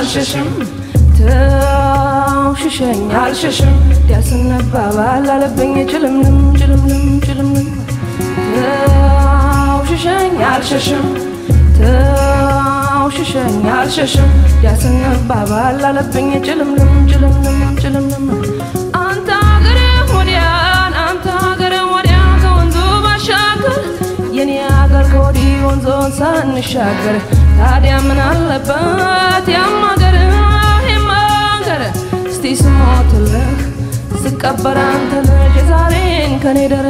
I'll አልሸሽም ተውሽሸኝ አልሸሽም ሊያስነባባል አለብኝ ጭልምልም ጭልምልም ጭልምልም ተውሽሸኝ አልሸሽም ተውሽሸኝ አልሸሽም ሊያስነባባል አለብኝ ጭልምልም ጭልምልም ጭልምልም አንተ አገር ወዲያን አንተ አገር ወዲያ ከወንዙ ባሻገር የኔ አገር ከወዲህ ወንዞን ሳንሻገር ታዲያ ምን አለበት አገር እስቲ ስሞትልህ ስቀበር አንተ ልጅ ዛሬን ከኔ ደረ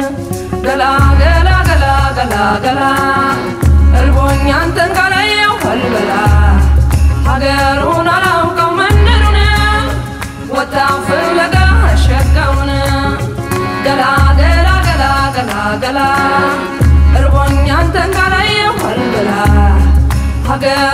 ገላ ገላ ገላ ገላ እርቦኝ አንተን ካላየው አልበላ ሀገሩን አላውቀው መንደሩን ወጣው ፍለጋ ሸጋውን ገላ ገላ እርቦኝ አንተን ካላየው አልበላ ሀገሩን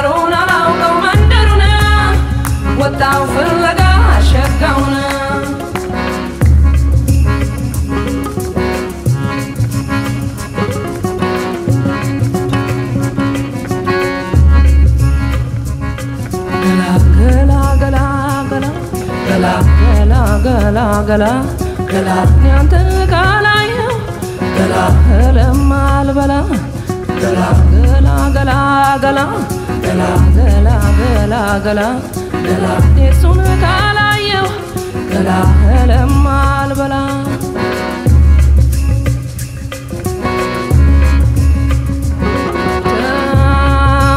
ገላ ገላ ገላ ገላ ያንተን ካላየው ገላ እልም አልበላ ገላ ገላ ገላ ገላ ገላ ገላ ገላ ገላ ገላ እሱን ካላየው ገላ እልም አልበላ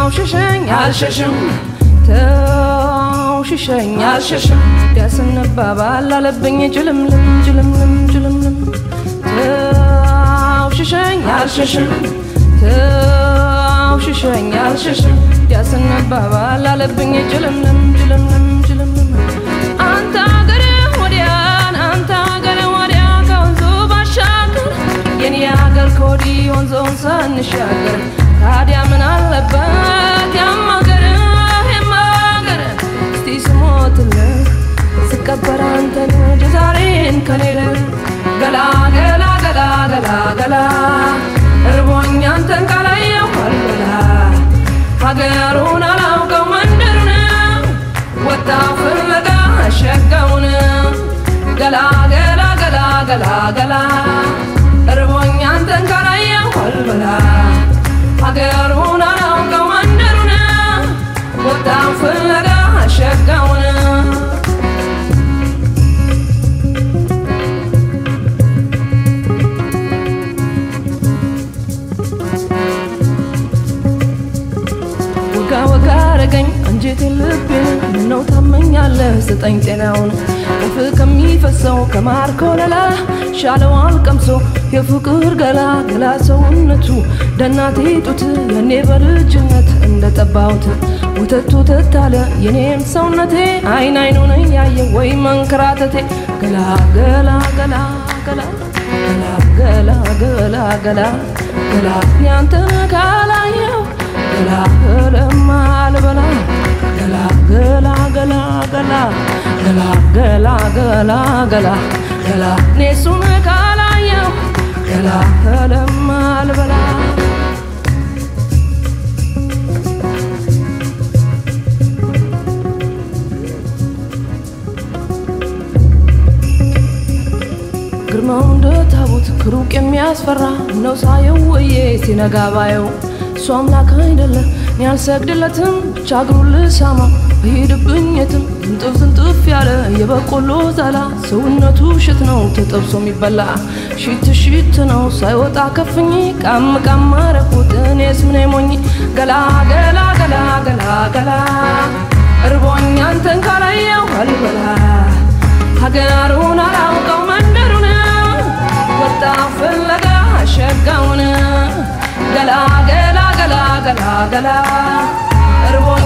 ተውሽሸኝ አልሸሽም ተውሽሸኝ አልሸሽም። ሊያስነባባል አለብኝ ጭልምልም ጭልምልም ጭልምልም ተውሽሸኝ አልሸሽም። ተውሽሸኝ አልሸሽም። ሊያስነባባል አለብኝ ጭልምልም ጭልምልም ጭልምልም አንተ አገር ወዲያን አንተ አገር ወዲያ ከወንዙ ባሻገር የኔ አገር ከወዲህ ወንዞን ሳንሻገር ታዲያ ምን አለበት ያም ስሞትልህ ስቀበር አንተ ልጅ ዛሬን ከኔ ገላ ገላ ገላ ገላ ገላ እርቦኝ አንተን ካላየው አልበላ ሀገሩን አላውቀው መንደሩን ወጣ ፍለጋ ሸጋውን ገላ ገላ ገላ ገላ ገላ ወጋ አረገኝ አንጀቴን ልቤን ምነው ታመኛለህ ስጠኝ ጤናውን። ከፍ ከሚፈሰው ከማር ኮለላ ሻለዋል ቀምሶ የፍቅር ገላ ገላ ሰውነቱ ደናቴ ጡት የኔ በልጅነት እንደ ጠባውት ወተት ወተት አለ የኔም ሰውነቴ አይን አይኑን ያየ ወይ መንከራተቴ ገላ ገላ ገላ ገላ ገላ ገላ ገላ ገላ ገላ። ያንተን ካላየው ገላ እልም አልበላ ገላ ገላ ገላ ገላ ገላ ገላ ገላ ገላ ገላ እኔሱን ካላየው ገላ እልም አልበላ ግርማው እንደ ታቦት ከሩቅ የሚያስፈራ ነው ሳየው ወዬ ሲነጋ ባየው እሱ አምላክ አይደለ እኔ አልሰግድለትም። ብቻ እግሩን ልሳማ በሄድብኝ የትም? ዝንጥፍ ዝንጥፍ ያለ የበቆሎ ዛላ። ሰውነቱ ሽት ነው ተጠብሶ የሚበላ። ሽት ሽት ነው ሳይወጣ ከፍኝ። ቃም ቃም አረኩት እኔስ ምን ሞኝ ገላ ገላ ገላ ገላ ገላ። እርቦኝ አንተን ካላየው አልበላ። ሀገሩን አላውቀው መንደሩን። ወጣ ፍለጋ ሸጋውን la la la la